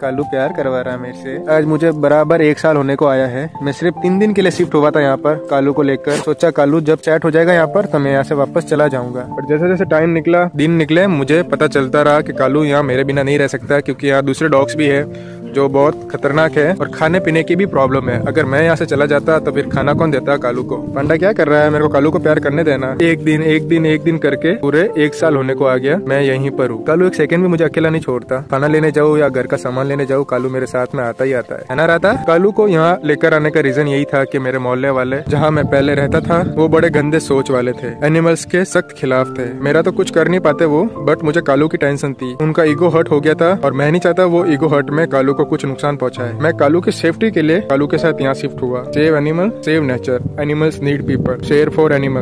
कालू प्यार करवा रहा है मेरे से। आज मुझे बराबर एक साल होने को आया है। मैं सिर्फ़ तीन दिन के लिए शिफ्ट हुआ था यहाँ पर, कालू को लेकर। सोचा कालू, जब चैट हो जाएगा यहाँ पर तो मैं यहाँ से वापस चला जाऊँगा। पर जैसे जैसे टाइम निकला, दिन निकले, मुझे पता चलता रहा कि कालू यहाँ मेरे बिना नहीं रह सकता, क्योंकि यहाँ दूसरे डॉग्स भी है। जो बहुत खतरनाक है और खाने पीने की भी प्रॉब्लम है। अगर मैं यहाँ से चला जाता तो फिर खाना कौन देता कालू को? पांडा क्या कर रहा है? मेरे को कालू को प्यार करने देना। एक दिन एक दिन एक दिन करके पूरे एक साल होने को आ गया। मैं यहीं पर हूँ। कालू एक सेकंड भी मुझे अकेला नहीं छोड़ता। खाना लेने जाऊँ या घर का सामान लेने जाऊँ कालू मेरे साथ में आता ही आता है। ना रहता कालू को यहाँ लेकर आने का रीजन यही था की मेरे मोहल्ले वाले, जहाँ मैं पहले रहता था, वो बड़े गंदे सोच वाले थे। एनिमल्स के सख्त खिलाफ थे। मेरा तो कुछ कर नहीं पाते वो बट मुझे कालू की टेंशन थी। उनका ईगो हर्ट हो गया था और मैं नहीं चाहता वो ईगो हर्ट में कालू को कुछ नुकसान पहुँचा है। मैं कालू की सेफ्टी के लिए कालू के साथ यहाँ शिफ्ट हुआ। Save animal save nature animals need people share for animal